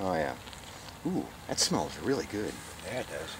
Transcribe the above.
Oh yeah. Ooh, that smells really good. Yeah, it does.